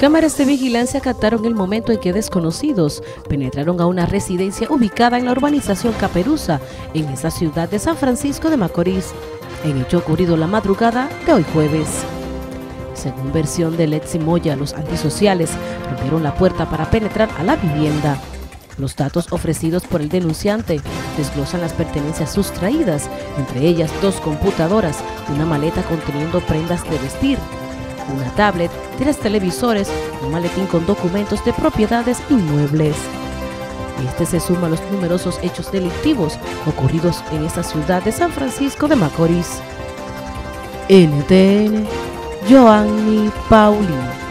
Cámaras de vigilancia captaron el momento en que desconocidos penetraron a una residencia ubicada en la urbanización Caperuza, en esa ciudad de San Francisco de Macorís, en hecho ocurrido la madrugada de hoy jueves. Según versión de Letzi Moya, los antisociales rompieron la puerta para penetrar a la vivienda. Los datos ofrecidos por el denunciante desglosan las pertenencias sustraídas, entre ellas dos computadoras, una maleta conteniendo prendas de vestir, una tablet, tres televisores, un maletín con documentos de propiedades inmuebles. Este se suma a los numerosos hechos delictivos ocurridos en esta ciudad de San Francisco de Macorís. NTN, Joanny Paulino.